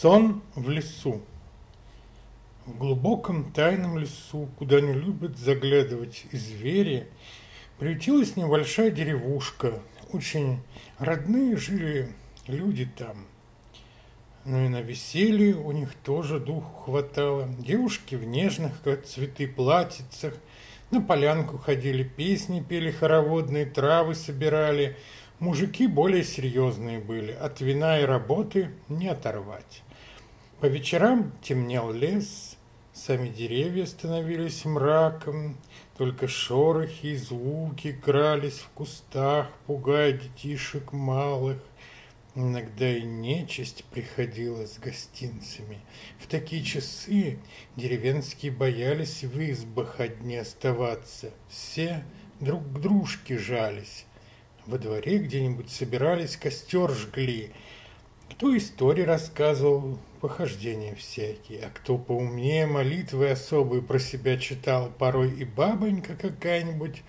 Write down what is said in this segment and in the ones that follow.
Сон в лесу. В глубоком тайном лесу, куда не любят заглядывать и звери, приютилась небольшая деревушка. Очень родные жили люди там. Но и на веселье у них тоже духу хватало. Девушки в нежных, как цветы, платьицах, на полянку ходили, песни пели хороводные, травы собирали – Мужики более серьезные были, от вина и работы не оторвать. По вечерам темнел лес, сами деревья становились мраком, только шорохи и звуки крались в кустах, пугая детишек малых. Иногда и нечисть приходила с гостинцами. В такие часы деревенские боялись в избах одни оставаться. Все друг к дружке жались. Во дворе где-нибудь собирались, костер жгли. Кто истории рассказывал, похождения всякие, а кто поумнее молитвы особые про себя читал, порой и бабонька какая-нибудь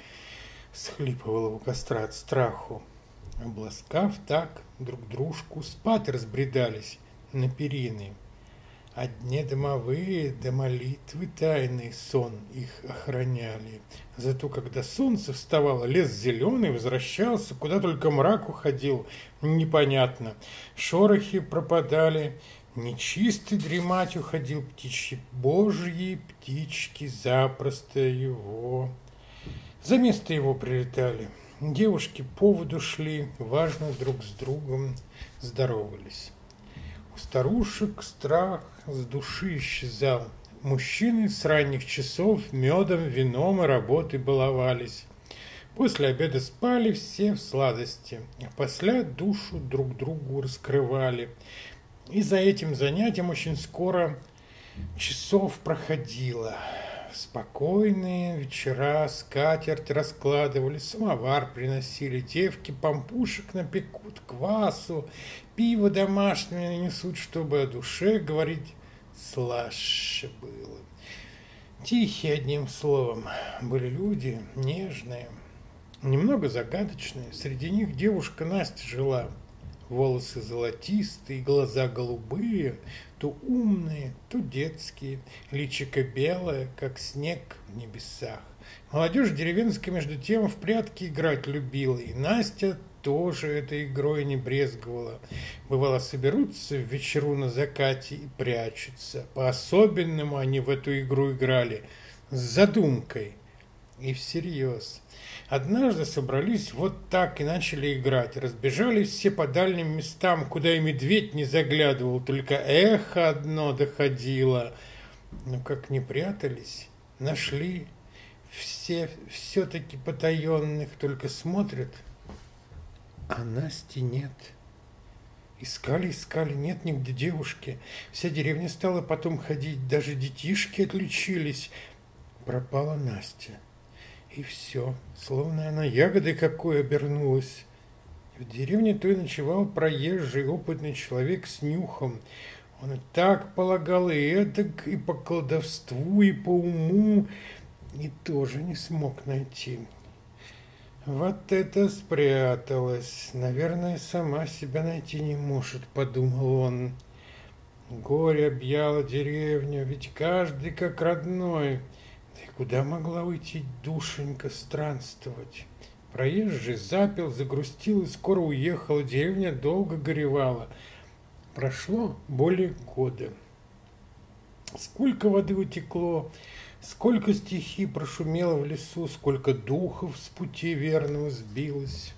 схлипывала у костра от страху. Обласкав так друг дружку, спать разбредались на перины. Дне домовые до молитвы тайный сон их охраняли. Зато когда солнце вставало, лес зеленый возвращался, куда только мрак уходил, непонятно. Шорохи пропадали, нечистый дремать уходил птичьи, божьи птички запросто его. За место его прилетали. Девушки поводу шли, важно друг с другом здоровались. У старушек страх с души исчезал. Мужчины с ранних часов медом, вином и работой баловались. После обеда спали все в сладости, а после душу друг другу раскрывали. И за этим занятием очень скоро часов проходило. Спокойные вечера, скатерть раскладывали, самовар приносили, девки пампушек напекут, квасу, пиво домашнее несут, чтобы о душе говорить слаще было. Тихие, одним словом, были люди, нежные, немного загадочные. Среди них девушка Настя жила – волосы золотистые, глаза голубые, то умные, то детские, личико белое, как снег в небесах. Молодежь деревенская между тем в прятки играть любила, и Настя тоже этой игрой не брезговала. Бывало, соберутся в вечеру на закате и прячутся. По-особенному они в эту игру играли, с задумкой и всерьез. Однажды собрались вот так и начали играть. Разбежались все по дальним местам, куда и медведь не заглядывал, только эхо одно доходило. Но как не прятались, нашли все все-таки потаенных, только смотрят, а Насти нет. Искали, искали, нет нигде девушки. Вся деревня стала потом ходить, даже детишки отличились. Пропала Настя. И все, словно она ягодой какой обернулась. В деревне той ночевал проезжий, опытный человек с нюхом. Он и так полагал и эдак, и по колдовству, и по уму, и тоже не смог найти. Вот это спряталась. Наверное, сама себя найти не может, подумал он. Горе объяло деревню, ведь каждый как родной – Куда могла уйти душенька странствовать? Проезжий запил, загрустил и скоро уехал. Деревня долго горевала. Прошло более года. Сколько воды утекло, сколько стихий прошумело в лесу, сколько духов с пути верного сбилось.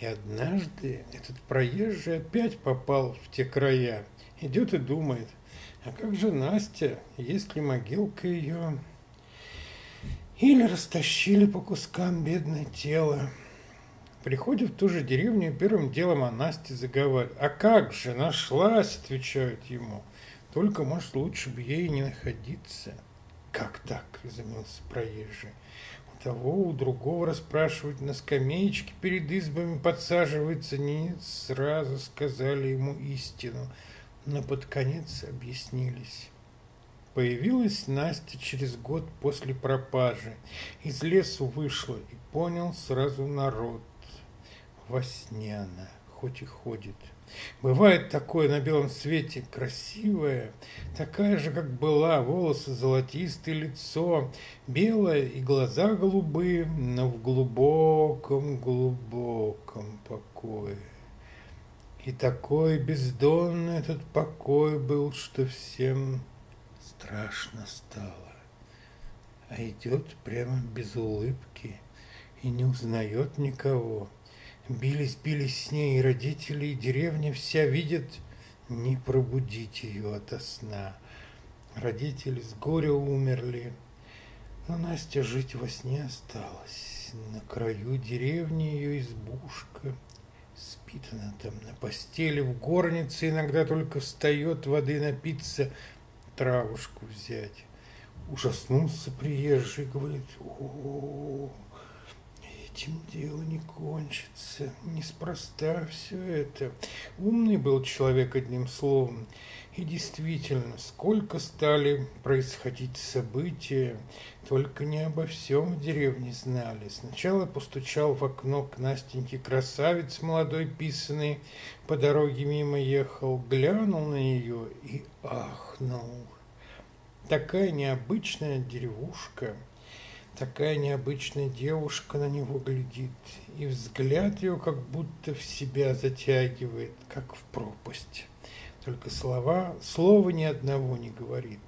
И однажды этот проезжий опять попал в те края. Идет и думает, а как же Настя, есть ли могилка ее... Или растащили по кускам бедное тело. Приходят в ту же деревню, первым делом о Насте заговаривают. «А как же, нашлась!» – отвечают ему. «Только, может, лучше бы ей не находиться». «Как так?» – изумился проезжий. У того, у другого расспрашивать на скамеечке перед избами подсаживается. Нет, сразу сказали ему истину, но под конец объяснились. Появилась Настя через год после пропажи. Из лесу вышла и понял сразу народ. Во сне она, хоть и ходит Бывает такое на белом свете, красивая, такая же, как была, волосы золотистые, лицо белое и глаза голубые, но в глубоком-глубоком покое. И такой бездонный этот покой был, что всем страшно стало. А идет прямо без улыбки и не узнает никого. Бились, бились с ней и родители, и деревня вся видят, не пробудить ее ото сна. Родители с горя умерли, но Настя жить во сне осталась. На краю деревни ее избушка. Спит она там на постели, в горнице, иногда только встает воды напиться, травушку взять. Ужаснулся приезжий, говорит, о, этим дело не кончится. Неспроста все это. Умный был человек, одним словом. И действительно, сколько стали происходить события, только не обо всем в деревне знали. Сначала постучал в окно к Настеньке красавец молодой писанный, по дороге мимо ехал, глянул на нее и ахнул. Такая необычная деревушка – Такая необычная девушка на него глядит, и взгляд ее как будто в себя затягивает, как в пропасть. Только слова, слова ни одного не говорит.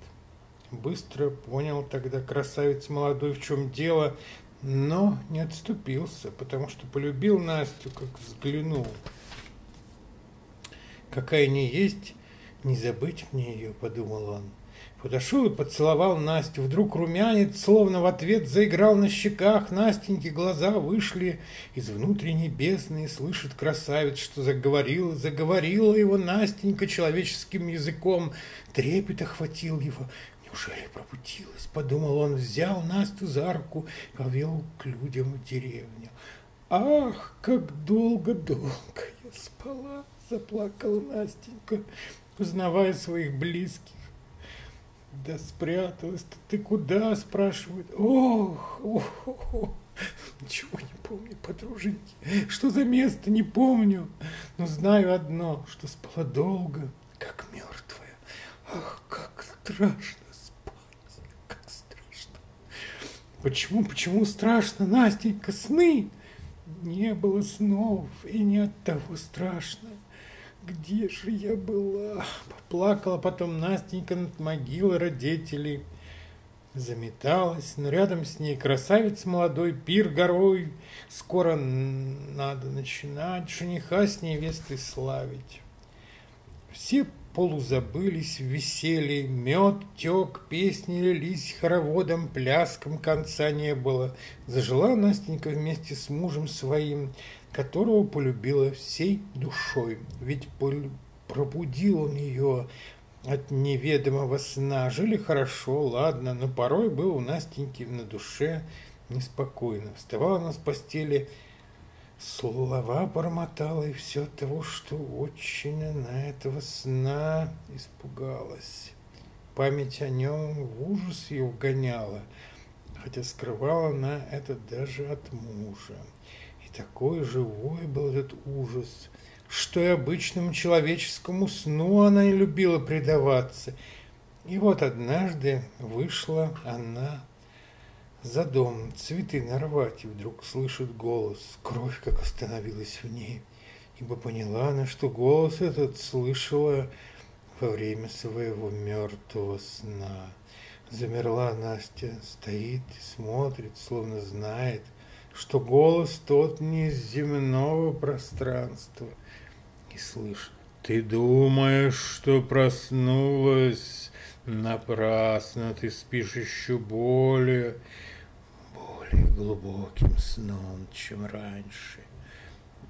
Быстро понял тогда красавец молодой, в чем дело, но не отступился, потому что полюбил Настю, как взглянул. Какая не есть, не забыть мне ее, подумал он. Подошел и поцеловал Настю. Вдруг румянец, словно в ответ, заиграл на щеках. Настеньки глаза вышли из внутренней бездны, и слышит красавец, что заговорила, заговорила его Настенька человеческим языком. Трепет охватил его. Неужели пробудилась? Подумал он, взял Настю за руку, повел к людям в деревню. Ах, как долго-долго я спала, заплакала Настенька, узнавая своих близких. Да спряталась -то. ты куда, спрашивают. Ох, ох, ох. Ничего не помню, подруженьки. Что за место, не помню. Но знаю одно, что спала долго, как мертвая. Ах, как страшно спать, как страшно. Почему, почему страшно, Настенька, сны? Не было снов, и не от того страшно. Где же я была? Поплакала потом Настенька над могилой родителей. Заметалась, но рядом с ней красавец молодой, пир горой. Скоро надо начинать жениха с невестой славить. Все полузабылись в веселье, мед тек, песни лились хороводом, пляском конца не было. Зажила Настенька вместе с мужем своим, которого полюбила всей душой, ведь пробудил он ее от неведомого сна. Жили хорошо, ладно, но порой был у Настеньки на душе неспокойно. Вставала она с постели, слова бормотала, и все того, что очень она этого сна испугалась. Память о нем в ужас ее вгоняла, хотя скрывала она это даже от мужа такой живой был этот ужас, что и обычному человеческому сну она не любила предаваться. И вот однажды вышла она за дом, цветы нарвать, и вдруг слышит голос, кровь как остановилась в ней, ибо поняла она, что голос этот слышала во время своего мертвого сна. Замерла Настя, стоит и смотрит, словно знает – что голос тот не из земного пространства. И слышно, ты думаешь, что проснулась, напрасно ты спишь еще более, более глубоким сном, чем раньше.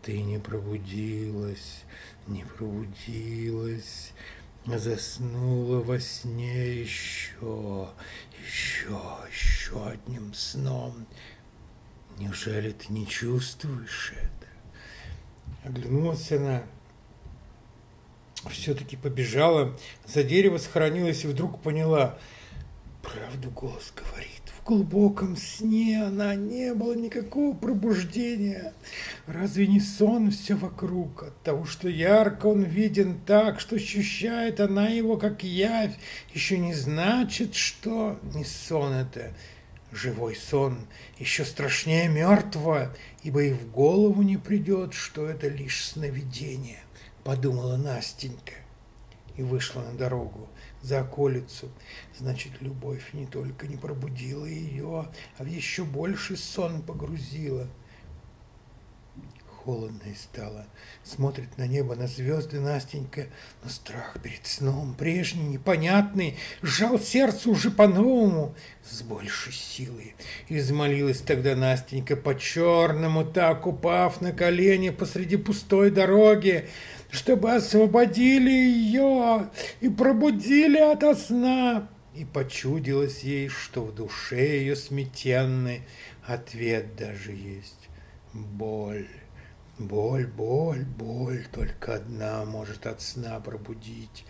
Ты не пробудилась, не пробудилась, заснула во сне еще, еще, еще одним сном, Неужели ты не чувствуешь это? Оглянулась она, все-таки побежала, за дерево сохранилась и вдруг поняла, правду голос говорит, в глубоком сне она не было никакого пробуждения. Разве не сон все вокруг? От того, что ярко он виден так, что ощущает она его как явь, еще не значит, что не сон это. Живой сон еще страшнее мертвого, ибо и в голову не придет, что это лишь сновидение, подумала Настенька и вышла на дорогу за околицу. Значит, любовь не только не пробудила ее, а в еще больший сон погрузила. Холодно и стало. Смотрит на небо, на звезды Настенька, но страх перед сном, прежний, непонятный, сжал сердце уже по-новому, с большей силой. Измолилась тогда Настенька по-черному, так упав на колени посреди пустой дороги чтобы освободили ее и пробудили ото сна. И почудилось ей, что в душе ее сметенный ответ даже есть. Боль, боль, боль, боль, только одна может от сна пробудить.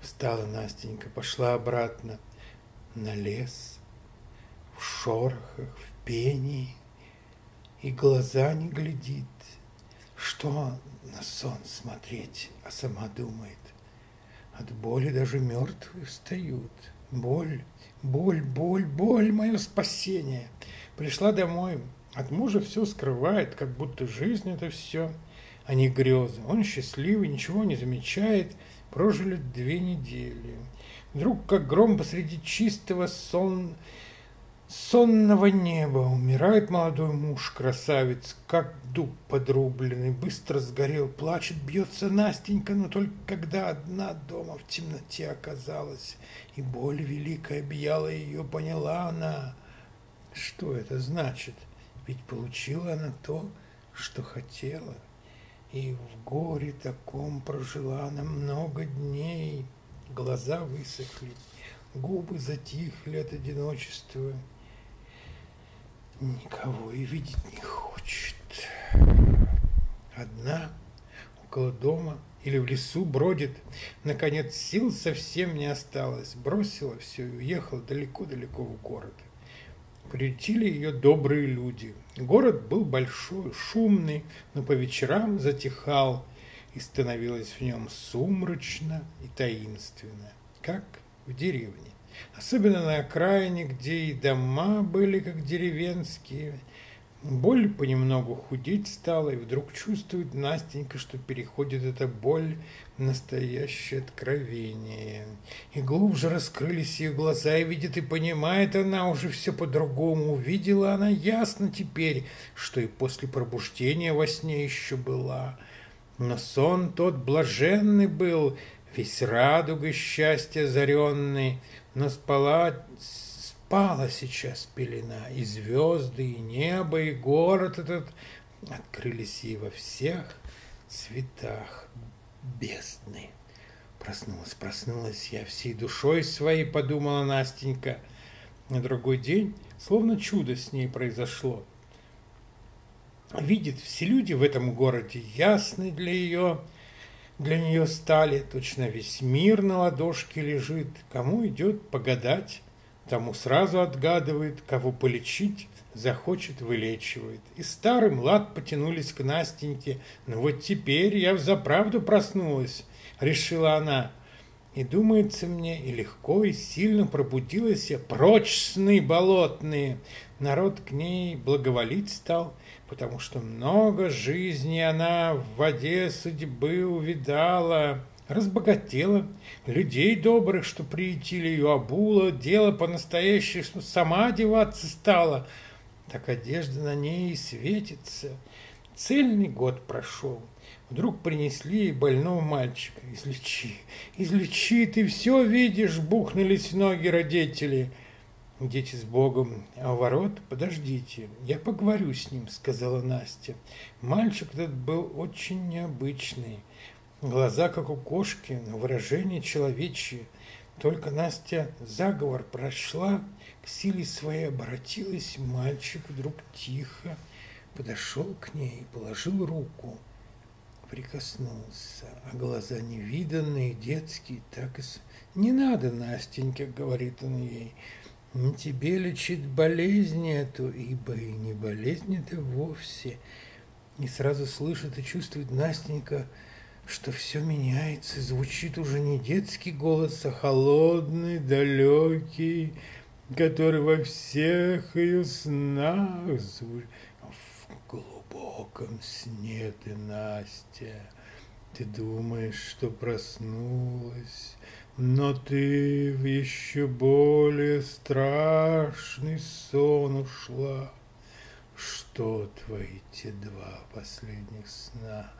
Встала Настенька, пошла обратно на лес, в шорохах, в пении, и глаза не глядит. Что на сон смотреть, а сама думает. От боли даже мертвые встают. Боль, боль, боль, боль, мое спасение. Пришла домой, от мужа все скрывает, как будто жизнь это все, а не грезы. Он счастливый, ничего не замечает, прожили две недели. Вдруг, как гром посреди чистого сон, сонного неба умирает молодой муж, красавец, как дуб подрубленный, быстро сгорел, плачет, бьется Настенька, но только когда одна дома в темноте оказалась, и боль великая объяла ее, поняла она, что это значит, ведь получила она то, что хотела, и в горе таком прожила она много дней, глаза высохли, губы затихли от одиночества, никого и видеть не хочет. Одна около дома или в лесу бродит. Наконец сил совсем не осталось. Бросила все и уехала далеко-далеко в город. Прилетели ее добрые люди. Город был большой, шумный, но по вечерам затихал, и становилось в нем сумрачно и таинственно, как в деревне особенно на окраине, где и дома были как деревенские. Боль понемногу худеть стала, и вдруг чувствует Настенька, что переходит эта боль в настоящее откровение. И глубже раскрылись ее глаза, и видит и понимает она уже все по-другому. Увидела она ясно теперь, что и после пробуждения во сне еще была. Но сон тот блаженный был, весь радугой счастья озаренный, но спала, спала сейчас пелена, и звезды, и небо, и город этот открылись ей во всех цветах бездны. Проснулась, проснулась я всей душой своей, подумала Настенька. На другой день словно чудо с ней произошло. Видит, все люди в этом городе ясны для ее для нее стали, точно весь мир на ладошке лежит, кому идет погадать, тому сразу отгадывает, кого полечить, захочет, вылечивает. И старый млад потянулись к Настеньке, ну вот теперь я взаправду проснулась, решила она. И думается мне, и легко, и сильно пробудилась я, прочь сны болотные. Народ к ней благоволить стал, потому что много жизни она в воде судьбы увидала, разбогатела, людей добрых, что приютили ее, обула, дело по-настоящему сама одеваться стала. Так одежда на ней и светится. Цельный год прошел. Вдруг принесли ей больного мальчика. Излечи, излечи, ты все видишь, бухнулись ноги родители. Идите с Богом, а ворот подождите, я поговорю с ним, сказала Настя. Мальчик этот был очень необычный. Глаза, как у кошки, но выражение человечье. Только Настя заговор прошла, к силе своей обратилась, мальчик вдруг тихо подошел к ней и положил руку. Прикоснулся, а глаза невиданные, детские, так и... «Не надо, Настенька», — говорит он ей, — Не тебе лечит болезнь эту, ибо и не болезнь это вовсе. И сразу слышит и чувствует Настенька, что все меняется, звучит уже не детский голос, а холодный, далекий, который во всех ее снах звучит. В глубоком сне ты, Настя, ты думаешь, что проснулась, но ты в еще более страшный сон ушла. Что твои те два последних сна?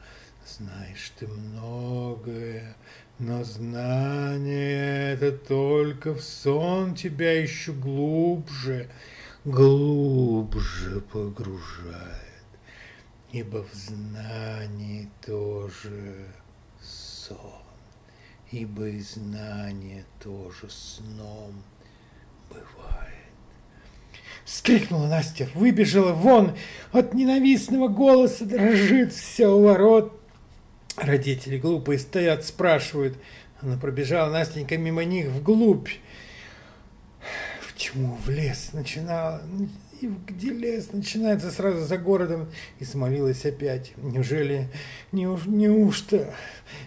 Знаешь ты многое, но знание это только в сон тебя еще глубже, глубже погружает. Ибо в знании тоже сон ибо и знание тоже сном бывает. Вскрикнула Настя, выбежала вон, от ненавистного голоса дрожит все у ворот. Родители глупые стоят, спрашивают. Она пробежала Настенька мимо них вглубь, в тьму, в лес, начинала и где лес начинается сразу за городом, и смолилась опять. Неужели, неуж, неужто,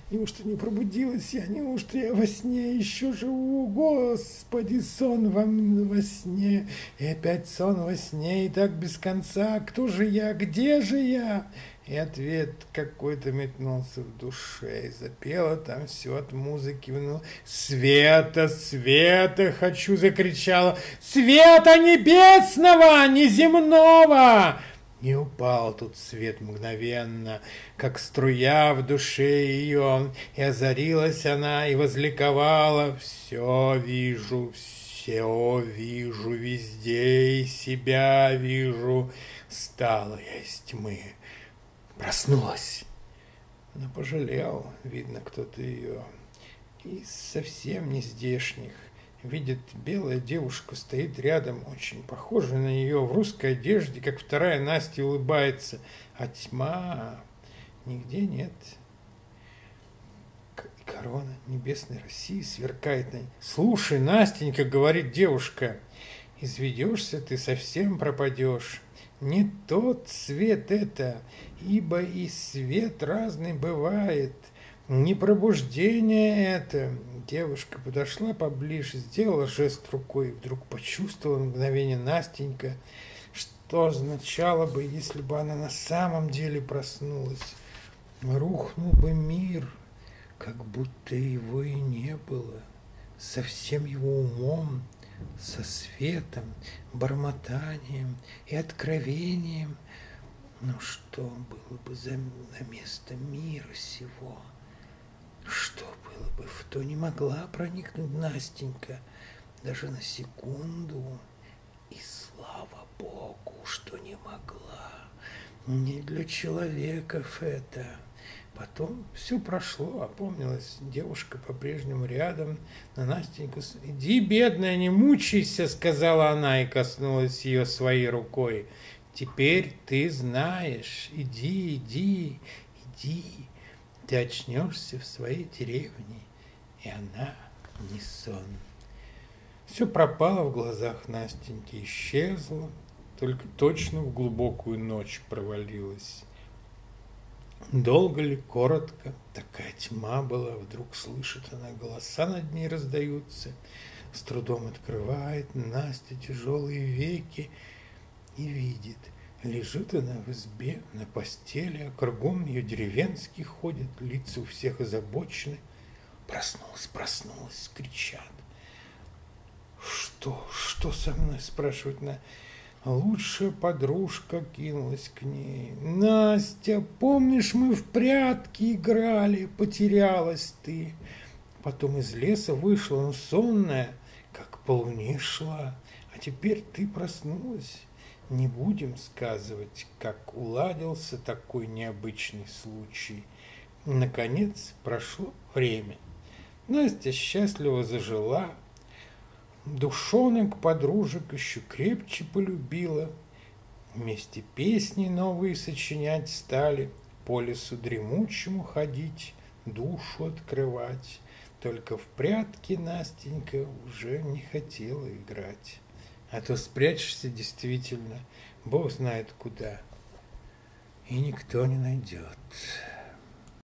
неужто не пробудилась я, неужто я во сне еще живу, Господи, сон во, во сне, и опять сон во сне, и так без конца, кто же я, где же я? И ответ какой-то метнулся в душе, и запела там все от музыки. Ну, «Света, света!» — хочу, закричала. «Света небесного, неземного!» И упал тут свет мгновенно, как струя в душе ее, и озарилась она, и возликовала. Все вижу, все вижу, везде и себя вижу. Стала я из тьмы, Проснулась. Но пожалел, видно, кто-то ее. И совсем не здешних. Видит, белая девушка стоит рядом, очень похожая на нее, в русской одежде, как вторая Настя улыбается, а тьма нигде нет. Корона небесной России сверкает на ней. «Слушай, Настенька, — говорит девушка, — изведешься ты, совсем пропадешь. Не тот свет это, ибо и свет разный бывает. Не пробуждение это. Девушка подошла поближе, сделала жест рукой, и вдруг почувствовала мгновение Настенька, что означало бы, если бы она на самом деле проснулась. Рухнул бы мир, как будто его и не было, со всем его умом, со светом, бормотанием и откровением. Но что было бы за, на место мира сего? Что было бы, в то не могла проникнуть Настенька даже на секунду. И слава Богу, что не могла. Не для человеков это. Потом все прошло, опомнилась девушка по-прежнему рядом, на Настеньку. «Иди, бедная, не мучайся», — сказала она и коснулась ее своей рукой. «Теперь ты знаешь, иди, иди, иди, ты очнешься в своей деревне, и она не сон». Все пропало в глазах Настеньки, исчезло, только точно в глубокую ночь провалилась. Долго ли, коротко, такая тьма была, вдруг слышит она, голоса над ней раздаются, с трудом открывает Настя тяжелые веки и видит, лежит она в избе на постели, а кругом ее деревенские ходят, лица у всех озабочены. Проснулась, проснулась, кричат. Что, что со мной, спрашивают на Лучшая подружка кинулась к ней. Настя, помнишь, мы в прятки играли, потерялась ты. Потом из леса вышла, ну, сонная, как по луне шла. А теперь ты проснулась. Не будем сказывать, как уладился такой необычный случай. Наконец прошло время. Настя счастливо зажила, Душонок подружек еще крепче полюбила. Вместе песни новые сочинять стали, По лесу дремучему ходить, душу открывать. Только в прятки Настенька уже не хотела играть. А то спрячешься действительно, Бог знает куда, и никто не найдет.